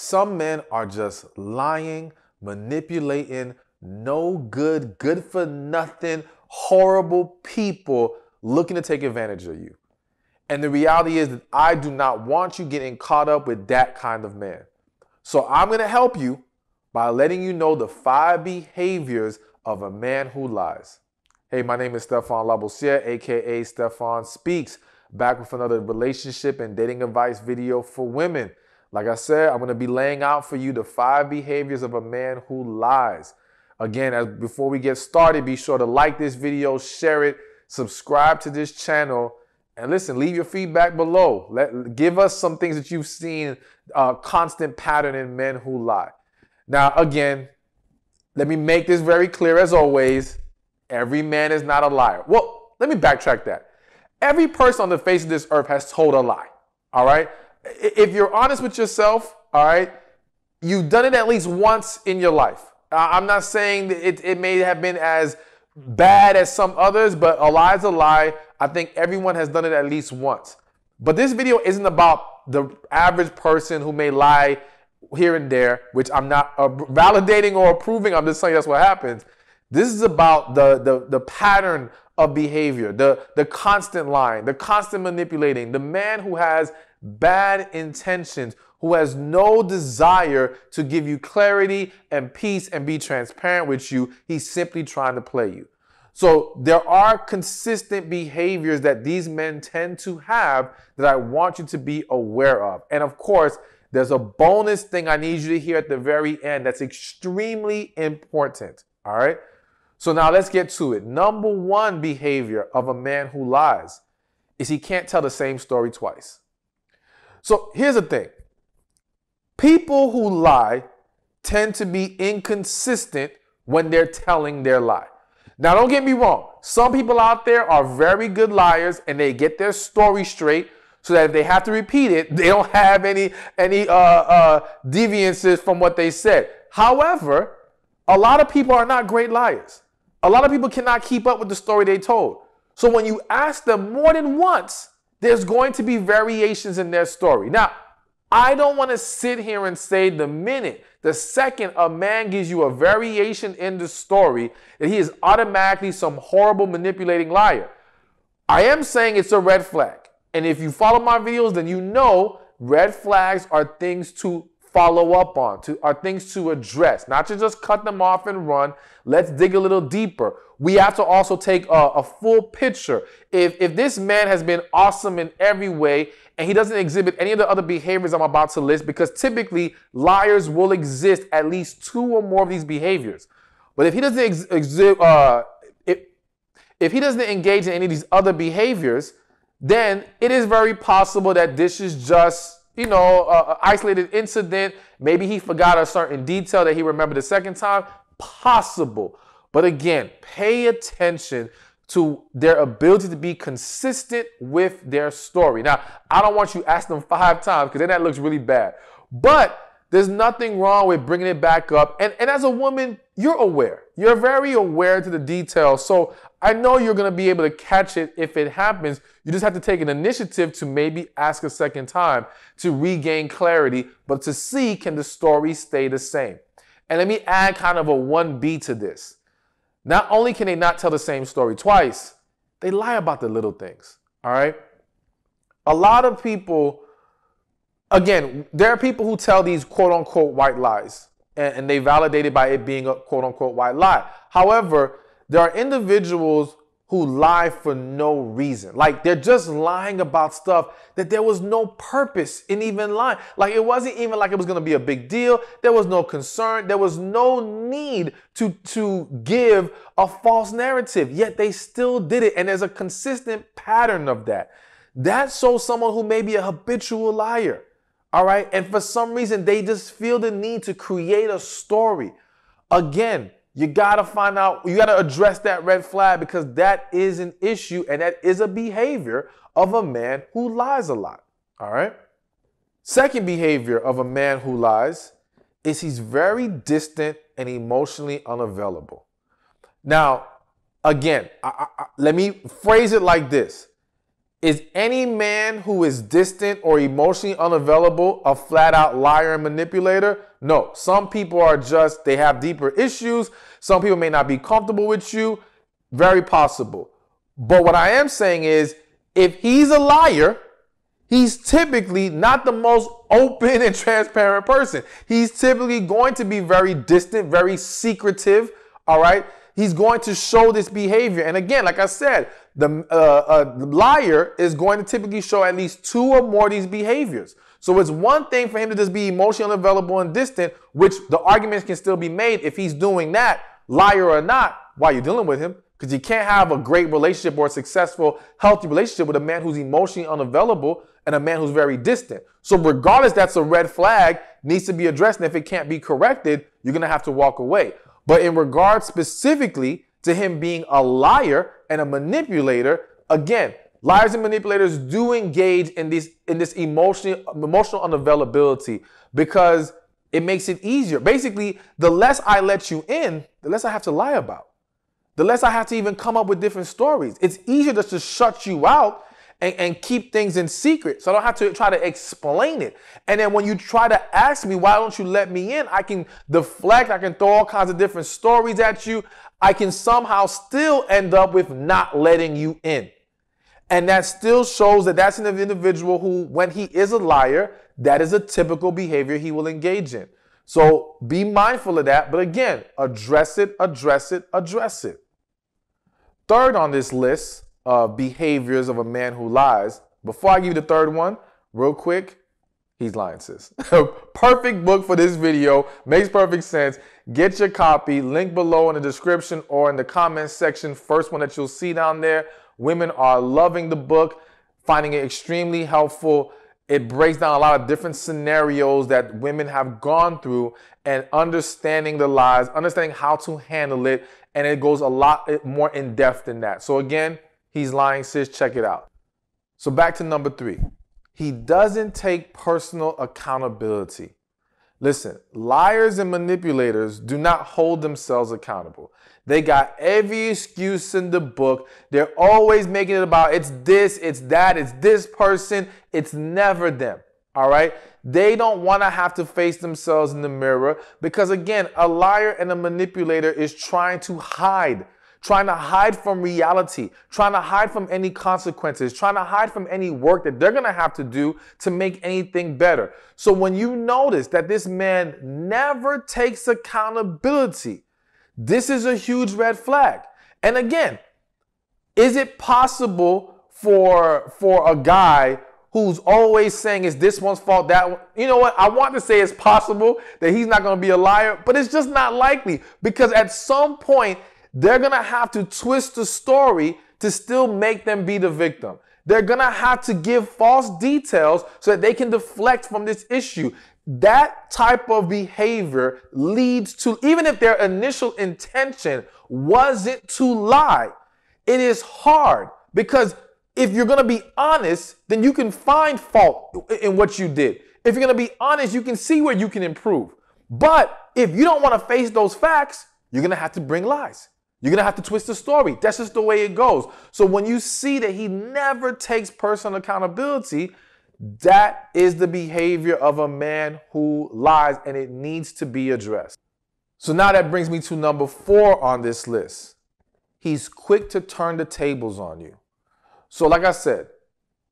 Some men are just lying, manipulating, no good, good for nothing, horrible people looking to take advantage of you. And the reality is that I do not want you getting caught up with that kind of man. So I'm going to help you by letting you know the five behaviors of a man who lies. Hey, my name is Stephan Labossiere, aka Stephan Speaks, back with another relationship and dating advice video for women. Like I said, I'm going to be laying out for you the five behaviors of a man who lies. Again, as before we get started, be sure to like this video, share it, subscribe to this channel, and listen, leave your feedback below. Let give us some things that you've seen a uh, constant pattern in men who lie. Now, again, let me make this very clear as always. Every man is not a liar. Well, let me backtrack that. Every person on the face of this earth has told a lie. All right? If you're honest with yourself, all right, you've done it at least once in your life. I'm not saying that it, it may have been as bad as some others, but a lie is a lie. I think everyone has done it at least once. But this video isn't about the average person who may lie here and there, which I'm not uh, validating or approving. I'm just saying that's what happens. This is about the, the, the pattern of behavior, the, the constant lying, the constant manipulating, the man who has bad intentions, who has no desire to give you clarity and peace and be transparent with you. He's simply trying to play you. So there are consistent behaviors that these men tend to have that I want you to be aware of. And of course, there's a bonus thing I need you to hear at the very end that's extremely important. All right. So now let's get to it. Number one behavior of a man who lies is he can't tell the same story twice. So here's the thing people who lie tend to be inconsistent when they're telling their lie. Now, don't get me wrong. Some people out there are very good liars and they get their story straight so that if they have to repeat it, they don't have any, any uh, uh, deviances from what they said. However, a lot of people are not great liars. A lot of people cannot keep up with the story they told. So when you ask them more than once, there's going to be variations in their story. Now, I don't want to sit here and say the minute, the second a man gives you a variation in the story, that he is automatically some horrible manipulating liar. I am saying it's a red flag. And if you follow my videos, then you know red flags are things to follow up on, to, are things to address, not to just cut them off and run. Let's dig a little deeper. We have to also take a, a full picture. If, if this man has been awesome in every way and he doesn't exhibit any of the other behaviors I'm about to list, because typically liars will exist at least two or more of these behaviors. But if he doesn't ex- exhibit, uh, if, if he doesn't engage in any of these other behaviors, then it is very possible that this is just you know, an isolated incident. Maybe he forgot a certain detail that he remembered the second time. Possible. But again, pay attention to their ability to be consistent with their story. Now, I don't want you to ask them five times because then that looks really bad. But there's nothing wrong with bringing it back up. And, and as a woman, you're aware. You're very aware to the details. So I know you're going to be able to catch it if it happens. You just have to take an initiative to maybe ask a second time to regain clarity, but to see can the story stay the same. And let me add kind of a 1B to this. Not only can they not tell the same story twice, they lie about the little things. All right? A lot of people again, there are people who tell these quote unquote white lies and, and they validate it by it being a quote unquote white lie. However, there are individuals who lie for no reason. Like they're just lying about stuff that there was no purpose in even lying. Like it wasn't even like it was going to be a big deal. There was no concern. There was no need to to give a false narrative. Yet they still did it and there's a consistent pattern of that. That shows someone who may be a habitual liar. All right. And for some reason, they just feel the need to create a story. Again, you got to find out, you got to address that red flag because that is an issue and that is a behavior of a man who lies a lot. All right. Second behavior of a man who lies is he's very distant and emotionally unavailable. Now, again, I, I, let me phrase it like this Is any man who is distant or emotionally unavailable a flat out liar and manipulator? No. Some people are just, they have deeper issues. Some people may not be comfortable with you. Very possible. But what I am saying is, if he's a liar, he's typically not the most open and transparent person. He's typically going to be very distant, very secretive. All right. He's going to show this behavior. And again, like I said, the, uh, uh, liar is going to typically show at least two or more of these behaviors. So it's one thing for him to just be emotionally unavailable and distant, which the arguments can still be made if he's doing that, liar or not, while you're dealing with him. Because you can't have a great relationship or a successful, healthy relationship with a man who's emotionally unavailable and a man who's very distant. So regardless, that's a red flag, needs to be addressed. And if it can't be corrected, you're going to have to walk away. But in regard specifically to him being a liar and a manipulator, again, liars and manipulators do engage in this in this emotional emotional unavailability because it makes it easier. Basically, the less I let you in, the less I have to lie about. The less I have to even come up with different stories. It's easier just to shut you out and, and keep things in secret. So I don't have to try to explain it. And then when you try to ask me, why don't you let me in? I can deflect, I can throw all kinds of different stories at you. I can somehow still end up with not letting you in. And that still shows that that's an individual who, when he is a liar, that is a typical behavior he will engage in. So be mindful of that. But again, address it, address it, address it. Third on this list uh, behaviors of a man who lies. Before I give you the third one, real quick, he's lying, sis. perfect book for this video. Makes perfect sense. Get your copy. Link below in the description or in the comments section. First one that you'll see down there. Women are loving the book, finding it extremely helpful. It breaks down a lot of different scenarios that women have gone through and understanding the lies, understanding how to handle it. And it goes a lot more in depth than that. So, again, He's lying, sis. Check it out. So back to number three. He doesn't take personal accountability. Listen, liars and manipulators do not hold themselves accountable. They got every excuse in the book. They're always making it about it's this, it's that, it's this person. It's never them. All right? They don't want to have to face themselves in the mirror because, again, a liar and a manipulator is trying to hide trying to hide from reality, trying to hide from any consequences, trying to hide from any work that they're going to have to do to make anything better. So when you notice that this man never takes accountability, this is a huge red flag. And again, is it possible for for a guy who's always saying it's this one's fault that one. you know what i want to say it's possible that he's not going to be a liar but it's just not likely because at some point they're going to have to twist the story to still make them be the victim. They're going to have to give false details so that they can deflect from this issue. That type of behavior leads to, even if their initial intention wasn't to lie, it is hard because if you're going to be honest, then you can find fault in what you did. If you're going to be honest, you can see where you can improve. But if you don't want to face those facts, you're going to have to bring lies. You're going to have to twist the story. That's just the way it goes. So when you see that he never takes personal accountability, that is the behavior of a man who lies and it needs to be addressed. So now that brings me to number four on this list. He's quick to turn the tables on you. So, like I said,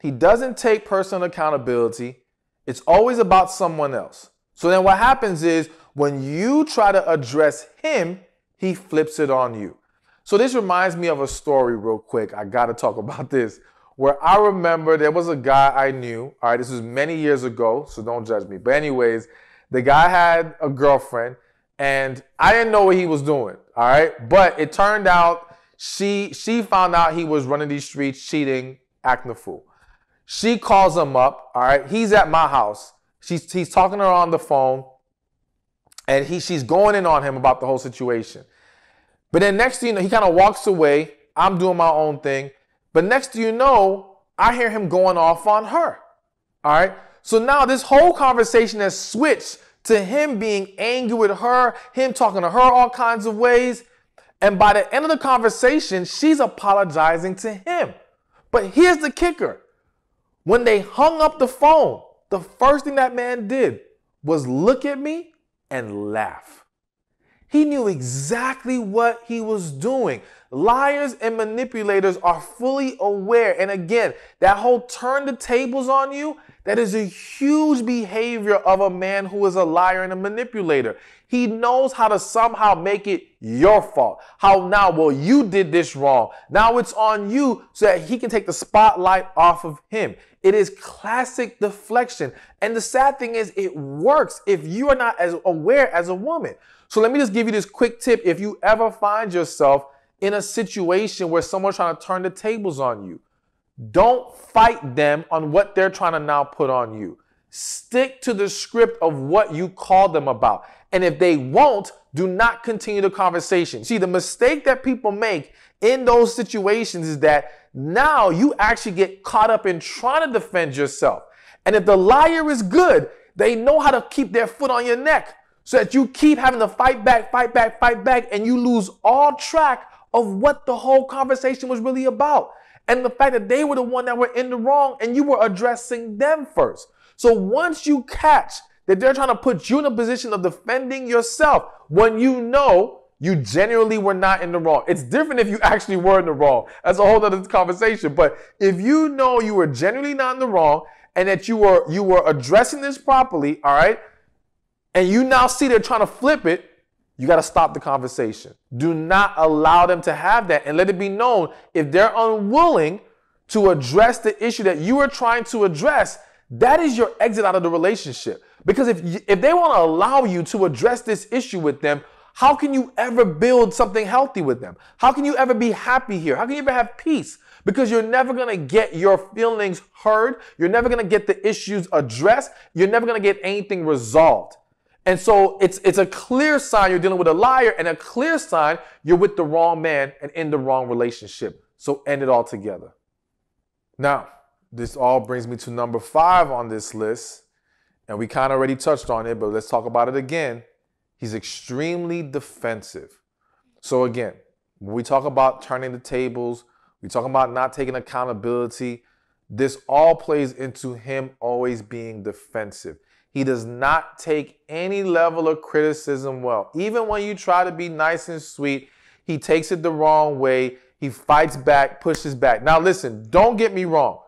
he doesn't take personal accountability. It's always about someone else. So then what happens is when you try to address him, he flips it on you. So this reminds me of a story real quick. I got to talk about this. Where I remember there was a guy I knew. All right, this was many years ago, so don't judge me. But anyways, the guy had a girlfriend and I didn't know what he was doing, all right? But it turned out she she found out he was running these streets cheating, acting a fool. She calls him up, all right? He's at my house. She's he's talking to her on the phone and he she's going in on him about the whole situation. But then next thing you know, he kind of walks away. I'm doing my own thing. But next thing you know, I hear him going off on her. All right. So now this whole conversation has switched to him being angry with her, him talking to her all kinds of ways. And by the end of the conversation, she's apologizing to him. But here's the kicker when they hung up the phone, the first thing that man did was look at me and laugh. He knew exactly what he was doing. Liars and manipulators are fully aware. And again, that whole turn the tables on you, that is a huge behavior of a man who is a liar and a manipulator. He knows how to somehow make it your fault. How now, well, you did this wrong. Now it's on you so that he can take the spotlight off of him. It is classic deflection. And the sad thing is, it works if you are not as aware as a woman. So let me just give you this quick tip. If you ever find yourself in a situation where someone's trying to turn the tables on you, don't fight them on what they're trying to now put on you. Stick to the script of what you called them about. And if they won't, do not continue the conversation. See, the mistake that people make in those situations is that now you actually get caught up in trying to defend yourself. And if the liar is good, they know how to keep their foot on your neck so that you keep having to fight back, fight back, fight back, and you lose all track of what the whole conversation was really about. And the fact that they were the one that were in the wrong and you were addressing them first. So once you catch that they're trying to put you in a position of defending yourself when you know you genuinely were not in the wrong. It's different if you actually were in the wrong. That's a whole other conversation. But if you know you were genuinely not in the wrong and that you were you were addressing this properly, all right, and you now see they're trying to flip it, you got to stop the conversation. Do not allow them to have that and let it be known if they're unwilling to address the issue that you are trying to address, that is your exit out of the relationship. Because if if they want to allow you to address this issue with them, how can you ever build something healthy with them? How can you ever be happy here? How can you ever have peace? Because you're never going to get your feelings heard. You're never going to get the issues addressed. You're never going to get anything resolved. And so it's it's a clear sign you're dealing with a liar and a clear sign you're with the wrong man and in the wrong relationship. So end it all together. Now, this all brings me to number 5 on this list and we kind of already touched on it, but let's talk about it again. He's extremely defensive. So, again, when we talk about turning the tables, we talk about not taking accountability. This all plays into him always being defensive. He does not take any level of criticism well. Even when you try to be nice and sweet, he takes it the wrong way. He fights back, pushes back. Now, listen, don't get me wrong.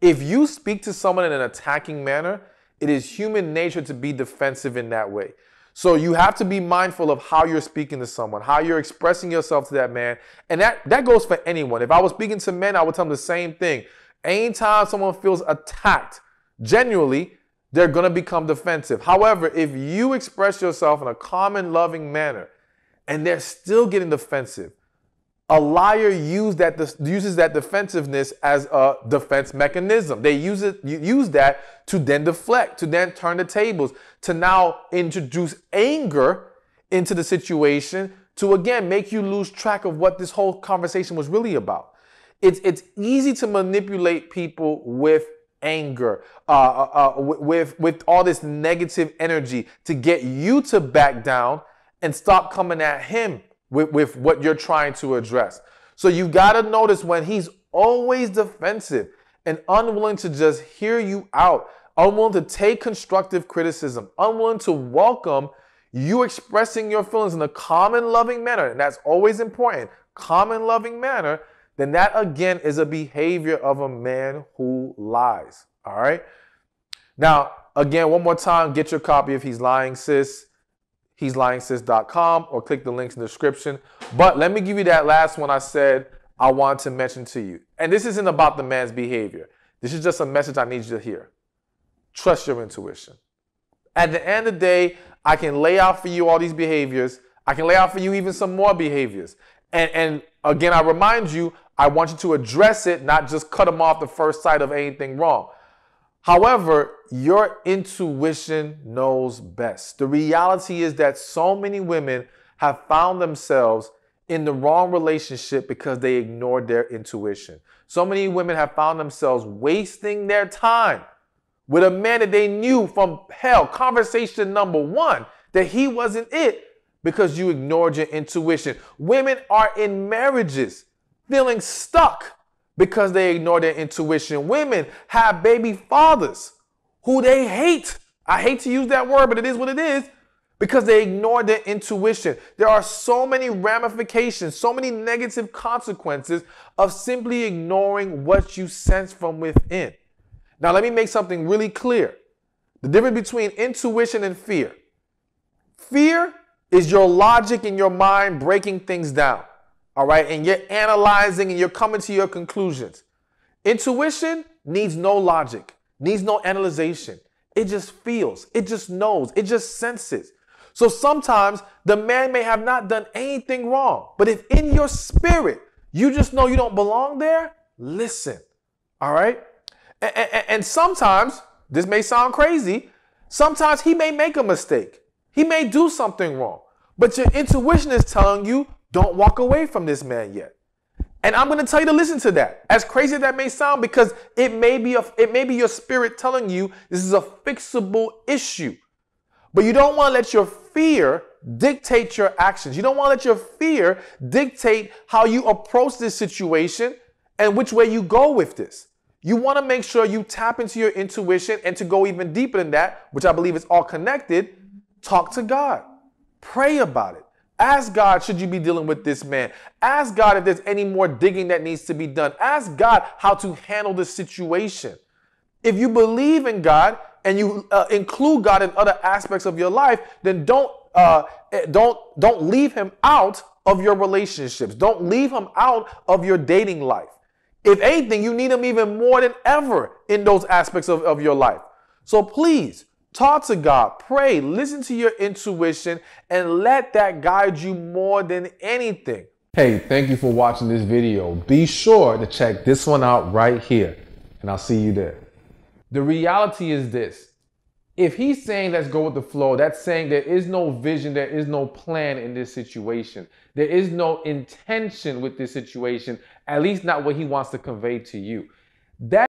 If you speak to someone in an attacking manner, it is human nature to be defensive in that way. So you have to be mindful of how you're speaking to someone, how you're expressing yourself to that man. And that, that goes for anyone. If I was speaking to men, I would tell them the same thing. Anytime someone feels attacked, genuinely, they're going to become defensive. However, if you express yourself in a calm and loving manner and they're still getting defensive, a liar use that, uses that defensiveness as a defense mechanism. They use it, use that to then deflect, to then turn the tables, to now introduce anger into the situation, to again make you lose track of what this whole conversation was really about. It's, it's easy to manipulate people with anger, uh, uh, uh with, with all this negative energy to get you to back down and stop coming at him with, with what you're trying to address. So you got to notice when he's always defensive and unwilling to just hear you out, unwilling to take constructive criticism, unwilling to welcome you expressing your feelings in a common loving manner, and that's always important, common loving manner, then that again is a behavior of a man who lies. All right. Now, again, one more time, get your copy of He's Lying Sis he's lyingsis.com or click the links in the description. But let me give you that last one I said I want to mention to you. And this isn't about the man's behavior. This is just a message I need you to hear. Trust your intuition. At the end of the day, I can lay out for you all these behaviors. I can lay out for you even some more behaviors. And, and again, I remind you, I want you to address it, not just cut them off the first sight of anything wrong. However, your intuition knows best. The reality is that so many women have found themselves in the wrong relationship because they ignored their intuition. So many women have found themselves wasting their time with a man that they knew from hell, conversation number one, that he wasn't it because you ignored your intuition. Women are in marriages feeling stuck because they ignore their intuition. Women have baby fathers who they hate. I hate to use that word, but it is what it is because they ignore their intuition. There are so many ramifications, so many negative consequences of simply ignoring what you sense from within. Now, let me make something really clear the difference between intuition and fear. Fear is your logic in your mind breaking things down, all right? And you're analyzing and you're coming to your conclusions. Intuition needs no logic, needs no analyzation. It just feels, it just knows, it just senses. So sometimes the man may have not done anything wrong, but if in your spirit you just know you don't belong there, listen. All right? And, and, and, sometimes, this may sound crazy, sometimes he may make a mistake. He may do something wrong. But your intuition is telling you, don't walk away from this man yet. And I'm going to tell you to listen to that. As crazy as that may sound, because it may be a, it may be your spirit telling you this is a fixable issue. But you don't want to let your fear dictate your actions. You don't want to let your fear dictate how you approach this situation and which way you go with this. You want to make sure you tap into your intuition and to go even deeper than that, which I believe is all connected, talk to God. Pray about it. Ask God, should you be dealing with this man? Ask God if there's any more digging that needs to be done. Ask God how to handle the situation. If you believe in God, and you uh, include God in other aspects of your life, then don't uh, eh, don't don't leave Him out of your relationships. Don't leave Him out of your dating life. If anything, you need Him even more than ever in those aspects of, of your life. So please talk to God, pray, listen to your intuition, and let that guide you more than anything. Hey, thank you for watching this video. Be sure to check this one out right here, and I'll see you there. The reality is this. If he's saying let's go with the flow, that's saying there is no vision, there is no plan in this situation. There is no intention with this situation, at least not what he wants to convey to you. That